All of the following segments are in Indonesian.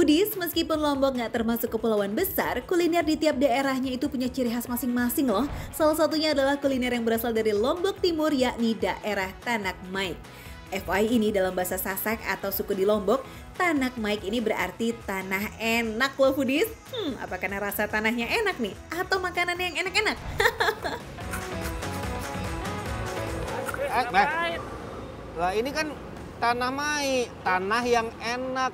Foodies, meskipun Lombok nggak termasuk kepulauan besar, kuliner di tiap daerahnya itu punya ciri khas masing-masing loh. Salah satunya adalah kuliner yang berasal dari Lombok Timur, yakni daerah Tanak Maik. FYI ini dalam bahasa Sasak atau suku di Lombok, Tanak Maik ini berarti tanah enak loh Foodies. Hmm, apa karena rasa tanahnya enak nih? Atau makanan yang enak-enak? Eh, Bang. Lah ini kan tanah mai, tanah yang enak.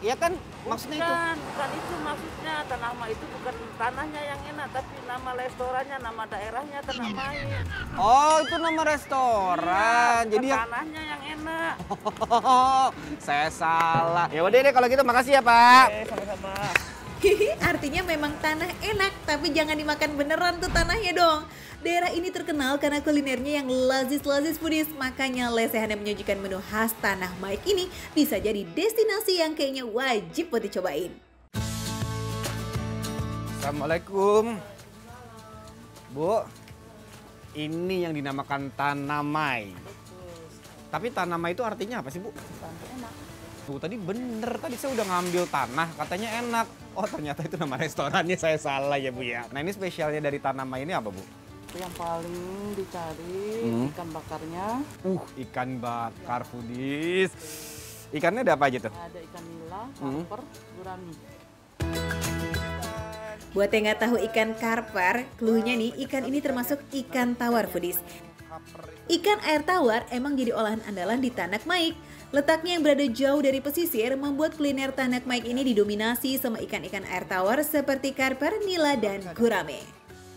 Ya kan maksudnya itu. Bukan, bukan itu maksudnya. Tanah Mai itu bukan tanahnya yang enak, tapi nama restorannya, nama daerahnya Tanah Mai. Oh, itu nama restoran. Jadi yang tanahnya yang enak. Oh, saya salah. Ya udah deh kalau gitu makasih ya, Pak. Eh, sama-sama. Artinya memang tanah enak, tapi jangan dimakan beneran tuh tanahnya dong. Daerah ini terkenal karena kulinernya yang lazis-lazis foodies, makanya lesehan yang menyajikan menu khas tanah Maik ini bisa jadi destinasi yang kayaknya wajib buat dicobain. Assalamualaikum. Bu, ini yang dinamakan tanamai. Tapi tanamai itu artinya apa sih, Bu? Tuh, tadi bener. Tadi saya udah ngambil tanah, katanya enak. Oh, ternyata itu nama restorannya. Saya salah ya, Bu ya. Nah, ini spesialnya dari tanamai ini apa, Bu? Yang paling dicari Hmm. ikan bakarnya. Uh, ikan bakar foodies. Ikannya ada apa aja tuh? Ada ikan nila, Hmm. karper, gurami. Buat yang nggak tahu ikan karpar, cluenya nih ikan ini termasuk ikan tawar foodies. Ikan air tawar emang jadi olahan andalan di Tanak Maik. Letaknya yang berada jauh dari pesisir membuat kuliner Tanak Maik ini didominasi sama ikan-ikan air tawar seperti karper, nila, dan gurame.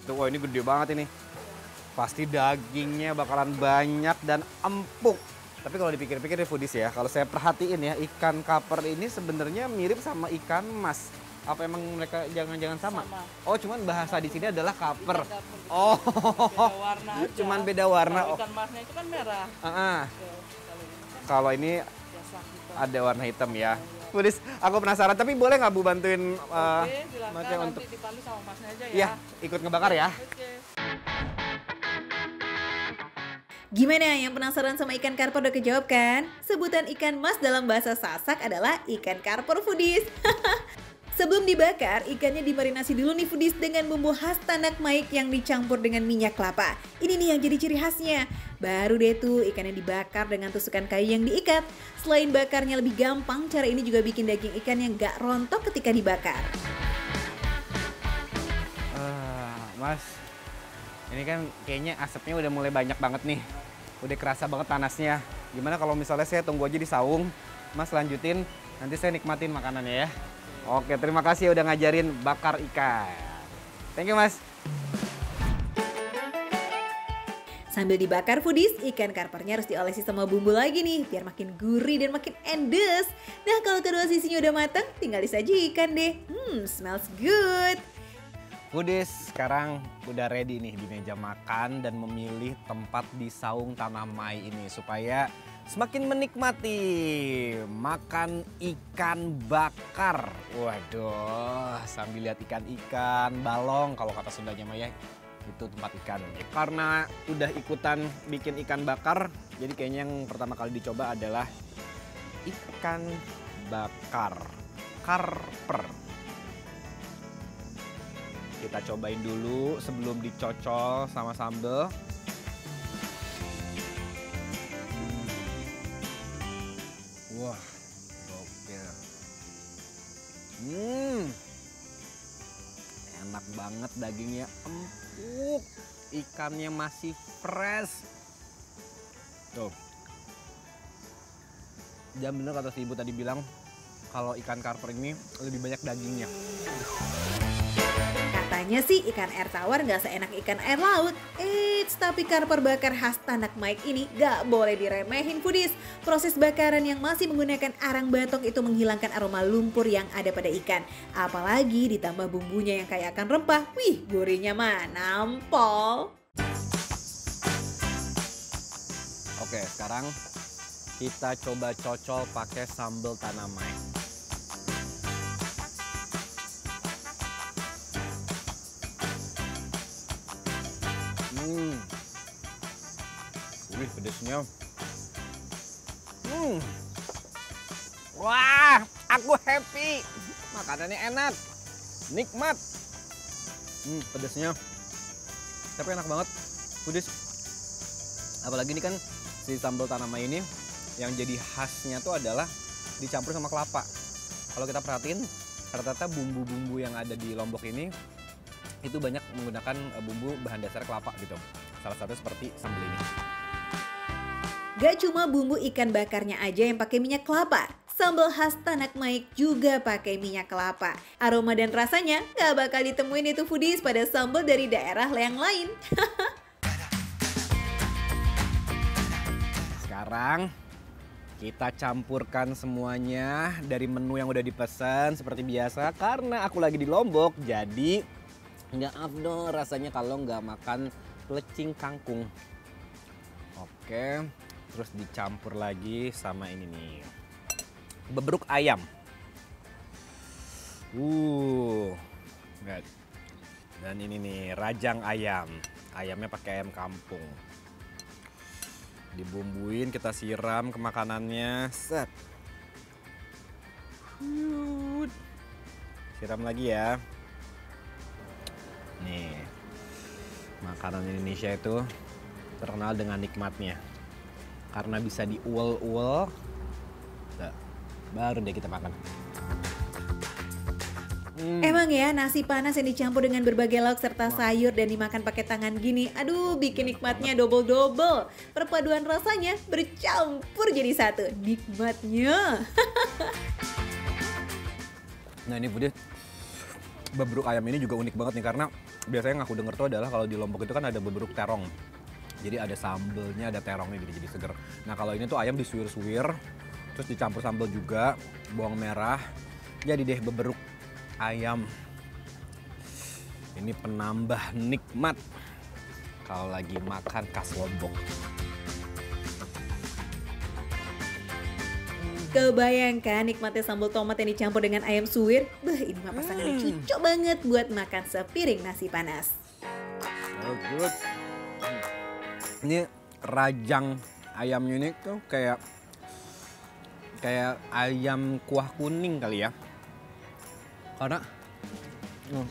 Tuh, wah ini gede banget ini. Pasti dagingnya bakalan banyak dan empuk. Tapi kalau dipikir-pikir ya foodies ya, kalau saya perhatiin ya, ikan kaper ini sebenarnya mirip sama ikan mas. Apa emang mereka jangan-jangan sama? Sama. Oh, cuman bahasa di sini adalah dapur. Oh, Beda warna aja. cuman beda warna. Kalau Oh, ikan masnya itu kan merah. ah, ah. Oke, Kalau ini Kalau ini biasa kita. ada warna hitam ya. Foodies, aku penasaran. Tapi boleh nggak Bu bantuin uh, Oke, silakan Mas, nanti untuk dipandu sama masnya aja ya. ya ikut ngebakar ya? Oke. Gimana yang penasaran sama ikan karper udah kejawab kan? Sebutan ikan mas dalam bahasa Sasak adalah ikan karper foodies. Sebelum dibakar, ikannya dimarinasi dulu nih foodies dengan bumbu khas tanak maik yang dicampur dengan minyak kelapa. Ini nih yang jadi ciri khasnya. Baru deh tuh ikannya dibakar dengan tusukan kayu yang diikat. Selain bakarnya lebih gampang, cara ini juga bikin daging ikan yang gak rontok ketika dibakar. Ah, mas, ini kan kayaknya asapnya udah mulai banyak banget nih. Udah kerasa banget panasnya. Gimana kalau misalnya saya tunggu aja di saung, mas lanjutin, nanti saya nikmatin makanannya ya. Oke, terima kasih udah ngajarin bakar ikan. Thank you mas. Sambil dibakar foodies, ikan karpernya harus diolesi sama bumbu lagi nih biar makin gurih dan makin endes. Nah kalau kedua sisinya udah matang, tinggal disajikan deh. Hmm, smells good. Foodies sekarang udah ready nih di meja makan dan memilih tempat di saung tanah mai ini supaya semakin menikmati makan ikan bakar. Waduh, sambil lihat ikan-ikan balong kalau kata Sundanya Maya itu tempat ikan. Karena udah ikutan bikin ikan bakar, jadi kayaknya yang pertama kali dicoba adalah ikan bakar karper. Kita cobain dulu sebelum dicocol sama sambal. Hmm. Enak banget dagingnya empuk. Ikannya masih fresh. Tuh. Dan bener kata si ibu tadi bilang kalau ikan karper ini lebih banyak dagingnya. Katanya sih ikan air tawar nggak seenak ikan air laut. Eits, tapi karper bakar khas Tanak Maik ini nggak boleh diremehin foodies. Proses bakaran yang masih menggunakan arang batok itu menghilangkan aroma lumpur yang ada pada ikan. Apalagi ditambah bumbunya yang kayak akan rempah. Wih, gurihnya mah nampol. Oke, sekarang kita coba cocol pakai sambal tanamai. Pedesnya. Hmm. Wah, aku happy. Makanannya enak, nikmat. Hmm, pedesnya. Tapi enak banget, pedes. Apalagi ini kan si sambal tanama ini yang jadi khasnya tuh adalah dicampur sama kelapa. Kalau kita perhatiin, rata-rata bumbu-bumbu yang ada di Lombok ini itu banyak menggunakan eh, bumbu bahan dasar kelapa gitu. Salah satu seperti sambal ini. Gak cuma bumbu ikan bakarnya aja yang pakai minyak kelapa. Sambal khas Tanak Maik juga pakai minyak kelapa. Aroma dan rasanya gak bakal ditemuin itu foodies pada sambal dari daerah yang lain. Sekarang kita campurkan semuanya dari menu yang udah dipesan seperti biasa karena aku lagi di Lombok jadi nggak afdol rasanya kalau nggak makan plecing kangkung. Oke, terus dicampur lagi sama ini nih. Beberuk ayam. Uh, lihat. Dan ini nih rajang ayam. Ayamnya pakai ayam kampung. Dibumbuin kita siram ke makanannya. Set. Siram lagi ya. Nih. Makanan Indonesia itu terkenal dengan nikmatnya karena bisa diuel-uel Nah, baru deh kita makan Hmm. Emang ya nasi panas yang dicampur dengan berbagai lauk serta sayur dan dimakan pakai tangan gini, aduh bikin nikmatnya double-double. Perpaduan rasanya bercampur jadi satu, nikmatnya. Nah ini Budi, beberuk ayam ini juga unik banget nih karena biasanya yang aku denger tuh adalah kalau di Lombok itu kan ada beberuk terong. Jadi ada sambelnya, ada terongnya jadi, jadi seger. Nah kalau ini tuh ayam disuir-suir, terus dicampur sambal juga, bawang merah. Jadi deh beberuk ayam. Ini penambah nikmat kalau lagi makan khas Lombok. Kebayangkan nikmatnya sambal tomat yang dicampur dengan ayam suwir? Bah ini mah pasangannya cocok banget buat makan sepiring nasi panas. So good. Ini rajang ayamnya ini tuh kayak kayak ayam kuah kuning kali ya. Karena hmm,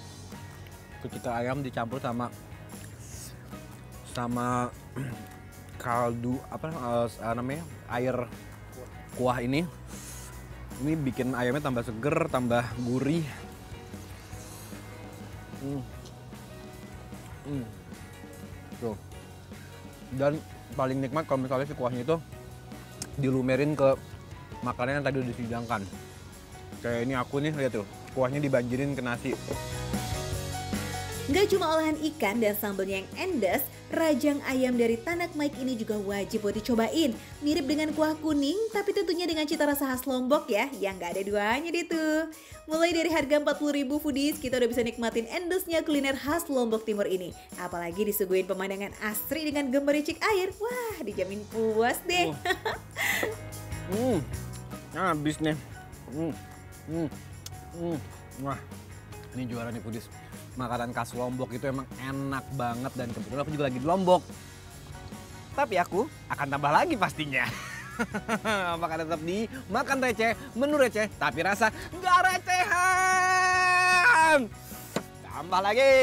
ketika ayam dicampur sama sama kaldu apa eh, namanya air kuah ini ini bikin ayamnya tambah seger tambah gurih Hmm. Hmm. Tuh. Dan paling nikmat kalau misalnya si kuahnya itu dilumerin ke makanan yang tadi udah disidangkan. Kayak ini aku nih lihat tuh, kuahnya dibanjirin ke nasi. Nggak cuma olahan ikan dan sambalnya yang endes, rajang ayam dari Tanak Maik ini juga wajib buat dicobain. Mirip dengan kuah kuning, tapi tentunya dengan cita rasa khas Lombok ya, yang nggak ada duanya deh tuh. Mulai dari harga 40 ribu foodies, kita udah bisa nikmatin endesnya kuliner khas Lombok Timur ini. Apalagi disuguhin pemandangan asri dengan gemericik air, wah dijamin puas deh. Hmm, habis nih. Hmm, hmm, hmm. Wah, ini juara nih Pudis. Makanan khas Lombok itu emang enak banget dan kebetulan aku juga lagi di Lombok. Tapi aku akan tambah lagi pastinya. Maka tetap di makan receh, menu receh, tapi rasa nggak recehan. Tambah lagi.